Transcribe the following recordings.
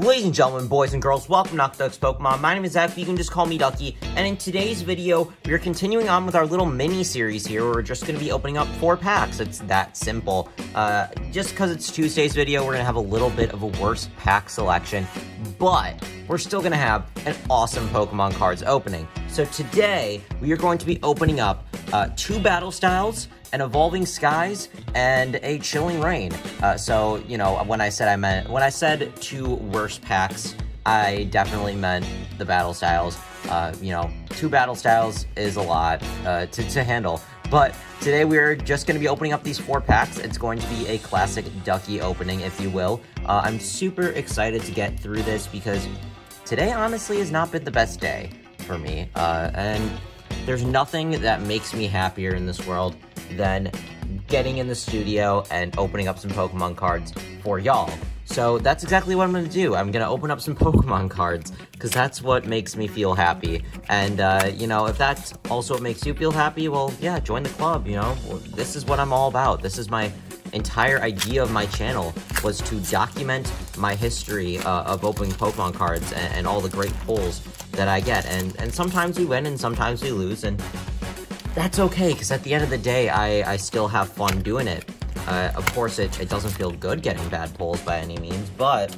Ladies and gentlemen, boys and girls, welcome to Ducks Pokemon. My name is Zach, you can just call me Ducky, and in today's video, we are continuing on with our little mini-series here, where we're just going to be opening up four packs. It's that simple. Uh, just because it's Tuesday's video, we're going to have a little bit of a worse pack selection, but we're still going to have an awesome Pokemon cards opening. So today, we are going to be opening up uh, two battle styles, an evolving skies and a chilling reign. Uh, so you know when I said I meant when I said two worst packs, I definitely meant the battle styles. Uh, you know, two battle styles is a lot uh, to, to handle. But today we're just going to be opening up these four packs. It's going to be a classic Ducky opening, if you will. Uh, I'm super excited to get through this because today honestly has not been the best day for me. Uh, and there's nothing that makes me happier in this world than getting in the studio and opening up some Pokemon cards for y'all. So that's exactly what I'm to do. I'm to open up some Pokemon cards because that's what makes me feel happy. And, uh, you know, if that's also what makes you feel happy, well, yeah, join the club, you know? This is what I'm all about. This is my entire idea of my channel was to document my history uh, of opening Pokemon cards and, and all the great pulls that I get. And, and sometimes we win and sometimes we lose. And that's okay, because at the end of the day, I, I still have fun doing it. Uh, of course, it, it doesn't feel good getting bad pulls by any means, but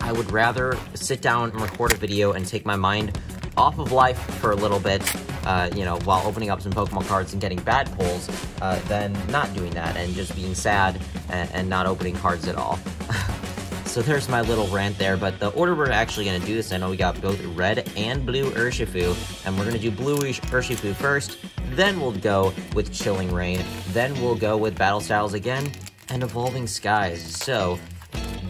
I would rather sit down and record a video and take my mind off of life for a little bit, uh, you know, while opening up some Pokemon cards and getting bad pulls, uh, than not doing that and just being sad and, and not opening cards at all. so there's my little rant there, but the order we're actually going to do this, I know we got both red and blue Urshifu, and we're going to do blue Urshifu first, then we'll go with Chilling Reign, then we'll go with Battle Styles again, and Evolving Skies. So,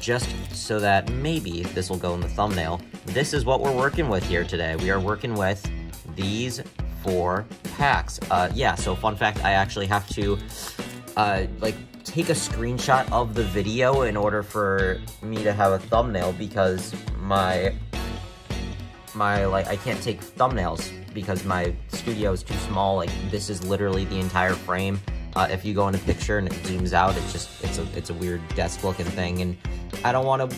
just so that maybe this will go in the thumbnail, this is what we're working with here today. We are working with these four packs. Uh, yeah, so fun fact, I actually have to, uh, like, take a screenshot of the video in order for me to have a thumbnail because my my like I can't take thumbnails because my studio is too small like this is literally the entire frame uh, if you go in a picture and it zooms out it's just it's a it's a weird desk looking thing and I don't want to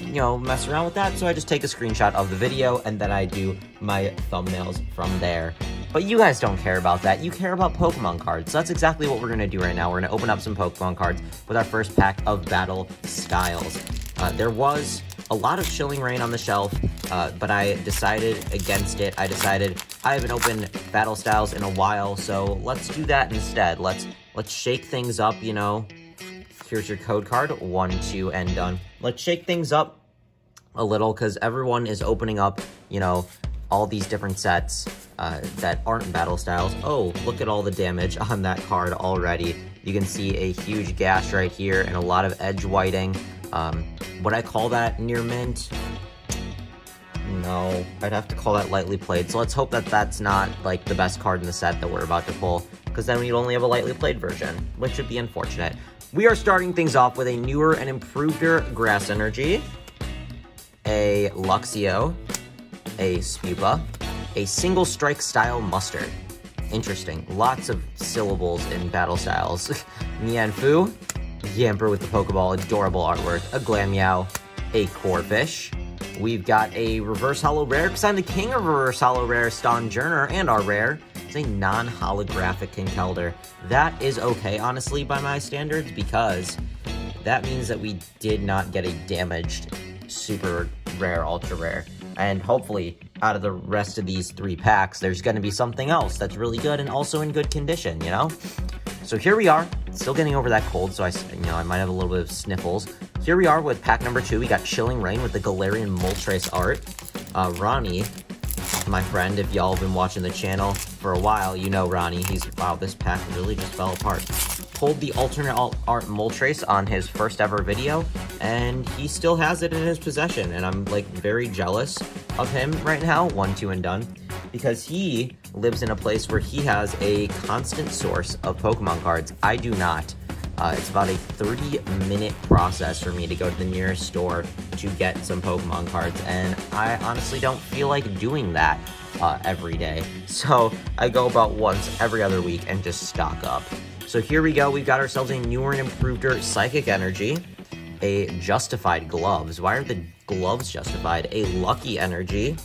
you know mess around with that so I just take a screenshot of the video and then I do my thumbnails from there but you guys don't care about that. You care about Pokemon cards. So that's exactly what we're going to do right now. We're going to open up some Pokemon cards with our first pack of Battle Styles. Uh, there was a lot of Chilling Reign on the shelf, uh, but I decided against it. I decided I haven't opened Battle Styles in a while, so let's do that instead. Let's let's shake things up, you know. Here's your code card, one, two, and done. Let's shake things up a little because everyone is opening up, you know, all these different sets uh, that aren't battle styles. Oh, look at all the damage on that card already. You can see a huge gash right here and a lot of edge whiting. Um, would I call that near mint? No, I'd have to call that lightly played. So let's hope that that's not like the best card in the set that we're about to pull, because then we'd only have a lightly played version, which would be unfortunate. We are starting things off with a newer and improveder Grass Energy, a Luxio, a Spupa, a single strike style mustard. Interesting. Lots of syllables in battle styles. Mienfoo, Yamper with the Pokeball, adorable artwork. A Glameow, a Corphish. We've got a reverse hollow rare, because I'm the king of reverse hollow rare, Stonjourner, and our rare a non-holographic Conkeldurr. That is okay, honestly, by my standards, because that means that we did not get a damaged super rare, ultra rare. And hopefully, out of the rest of these three packs, there's going to be something else that's really good and also in good condition, you know? So here we are, still getting over that cold, so I, you know, I might have a little bit of sniffles. Here we are with pack number two. We got Chilling Reign with the Galarian Moltres art. Uh, Ronnie, my friend, if y'all have been watching the channel for a while, you know Ronnie. He's, wow, this pack really just fell apart pulled the alternate art Moltres on his first ever video, and he still has it in his possession, and I'm, like, very jealous of him right now, one, two, and done, because he lives in a place where he has a constant source of Pokemon cards. I do not. Uh, it's about a 30-minute process for me to go to the nearest store to get some Pokemon cards, and I honestly don't feel like doing that uh, every day. So I go about once every other week and just stock up. So here we go. We've got ourselves a newer and improved Psychic Energy, a Justified Gloves. Why are the gloves justified? A Lucky Energy,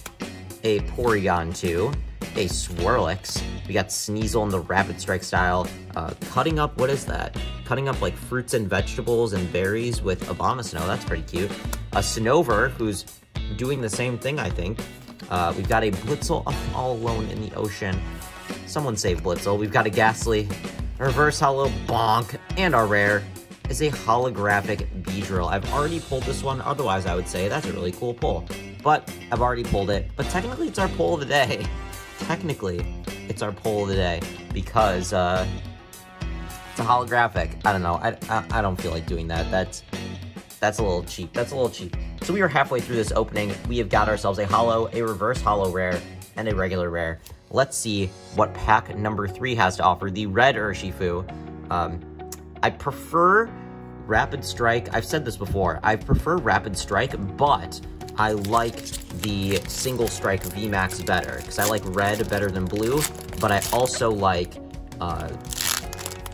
a Porygon 2, a Swirlix. We got Sneasel in the Rapid Strike style. Uh, cutting up, what is that? Cutting up like fruits and vegetables and berries with Abomasnow. That's pretty cute. A Snover, who's doing the same thing, I think. Uh, we've got a Blitzle all alone in the ocean. Someone save Blitzle. We've got a Gastly, a Reverse Hollow Bonk, and our rare is a holographic Beedrill. I've already pulled this one, otherwise I would say that's a really cool pull. But I've already pulled it, but technically it's our pull of the day. Technically, it's our poll of the day because uh, it's a holographic. I don't know. I, I, I don't feel like doing that. That's that's a little cheap. That's a little cheap. So we are halfway through this opening. We have got ourselves a hollow, a reverse hollow rare, and a regular rare. Let's see what pack number three has to offer. The red Urshifu. Um, I prefer Rapid Strike. I've said this before. I prefer Rapid Strike, but I like the Single Strike VMAX better, because I like red better than blue, but I also like uh,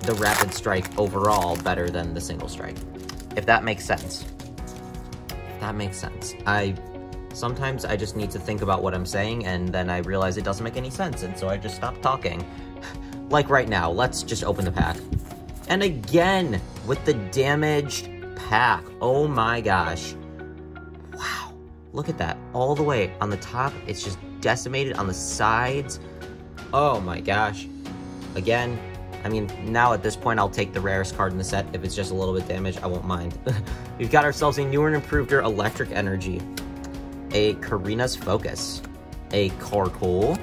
the Rapid Strike overall better than the Single Strike, if that makes sense. If that makes sense. I Sometimes I just need to think about what I'm saying, and then I realize it doesn't make any sense, and so I just stop talking. like right now, let's just open the pack. And again, with the damaged pack. Oh my gosh. Wow. Look at that. All the way on the top, it's just decimated on the sides. Oh my gosh. Again, I mean, now at this point, I'll take the rarest card in the set. If it's just a little bit damaged, I won't mind. We've got ourselves a newer and improved Electric Energy, a Korrina's Focus, a Carkol,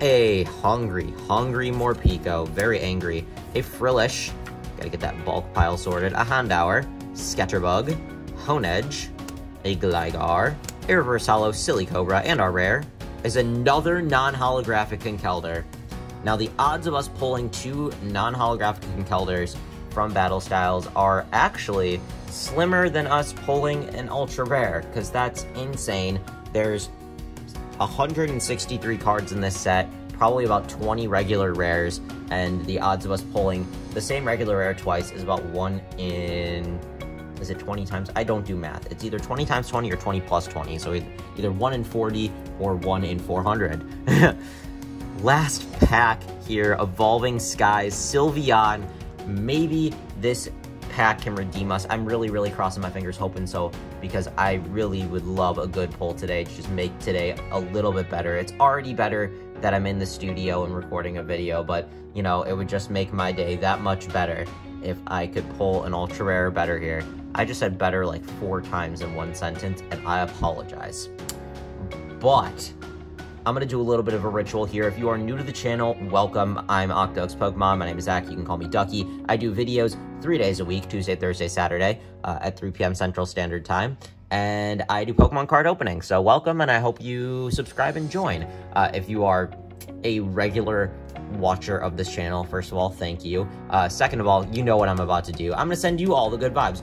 a Hungry, Hungry Morpeko, very angry, a Frillish, Gotta get that bulk pile sorted. A Houndour, Scatterbug, Honedge, a Gligar, a Reverse Hollow Silicobra, and our rare is another non-holographic Conkeldurr. Now, the odds of us pulling two non-holographic Conkeldurrs from Battle Styles are actually slimmer than us pulling an Ultra Rare, because that's insane. There's 163 cards in this set, probably about 20 regular rares, and the odds of us pulling the same regular rare twice is about 1 in... Is it 20 times? I don't do math. It's either 20 times 20 or 20 plus 20, so either 1 in 40 or 1 in 400. Last pack here, Evolving Skies, Sylveon. Maybe this pack can redeem us. I'm really, really crossing my fingers hoping so because I really would love a good pull today to just make today a little bit better. It's already better that I'm in the studio and recording a video, but you know, it would just make my day that much better if I could pull an ultra rare better here. I just said better like four times in one sentence and I apologize. But I'm to do a little bit of a ritual here. If you are new to the channel, welcome. I'm OctoDuck's Pokemon. My name is Zach. You can call me Ducky. I do videos three days a week, Tuesday, Thursday, Saturday, uh, at 3 p.m. Central Standard Time. And I do Pokemon card opening. So welcome, and I hope you subscribe and join. Uh, if you are a regular watcher of this channel, first of all, thank you. Uh, second of all, you know what I'm about to do. I'm to send you all the good vibes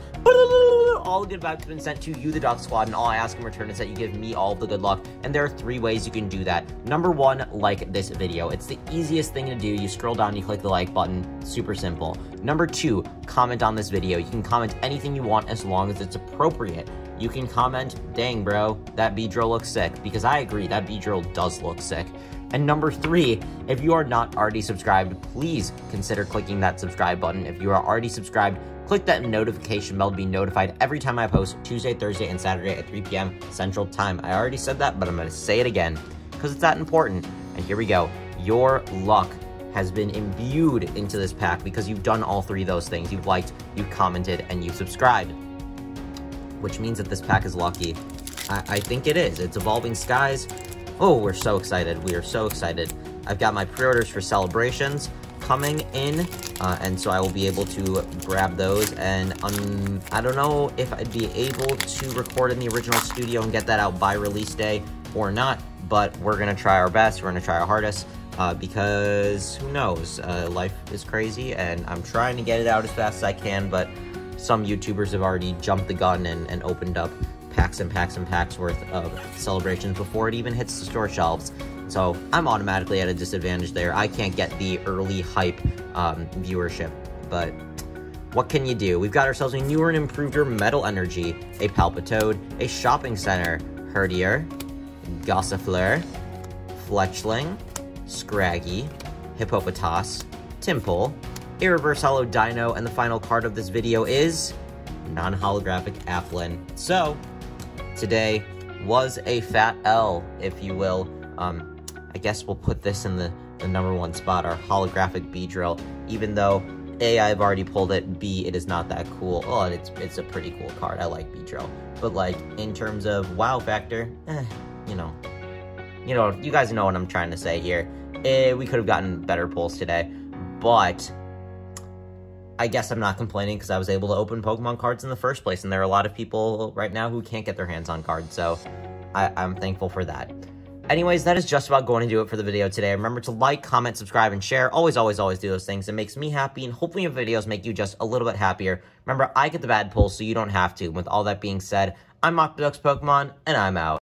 all the good vibes have been sent to you, the Duck Squad, and all I ask in return is that you give me all the good luck, and there are three ways you can do that. Number one, like this video. It's the easiest thing to do. You scroll down, you click the like button, super simple. Number two, comment on this video. You can comment anything you want as long as it's appropriate. You can comment, dang bro, that Beedrill looks sick, because I agree, that Beedrill does look sick. And number three, if you are not already subscribed, please consider clicking that subscribe button. If you are already subscribed, click that notification bell to be notified every time I post Tuesday, Thursday, and Saturday at 3 p.m. Central Time. I already said that, but I'm going to say it again because it's that important. And here we go. Your luck has been imbued into this pack because you've done all three of those things. You've liked, you've commented, and you've subscribed. Which means that this pack is lucky. I, I think it is. It's Evolving Skies. Oh, we're so excited. We are so excited. I've got my pre-orders for celebrations coming in, uh, and so I will be able to grab those, and um, I don't know if I'd be able to record in the original studio and get that out by release day or not, but we're gonna try our best, we're gonna try our hardest, uh, because who knows, uh, life is crazy, and I'm trying to get it out as fast as I can, but some YouTubers have already jumped the gun and, and opened up packs and packs and packs worth of celebrations before it even hits the store shelves. So I'm automatically at a disadvantage there. I can't get the early hype um, viewership, but what can you do? We've got ourselves a newer and improved Metal Energy, a Palpitoad, a Shopping Center, Herdier, Gossifleur, Fletchling, Scraggy, Hippopotas, Tympole, a Reverse Dino, and the final card of this video is non-holographic Afflin. So, today was a fat L, if you will. Um, I guess we'll put this in the, the number one spot, our holographic Beedrill, even though A, I've already pulled it, B, it is not that cool. Oh, it's, it's a pretty cool card, I like Beedrill. But like, in terms of wow factor, eh, you know, you know, you guys know what I'm trying to say here. Eh, we could have gotten better pulls today, but I guess I'm not complaining because I was able to open Pokemon cards in the first place, and there are a lot of people right now who can't get their hands on cards, so I, I'm thankful for that. Anyways, that is just about going to do it for the video today. Remember to like, comment, subscribe, and share. Always, always, always do those things. It makes me happy, and hopefully your videos make you just a little bit happier. Remember, I get the bad pulls, so you don't have to. with all that being said, I'm OctoDuck's Pokemon, and I'm out.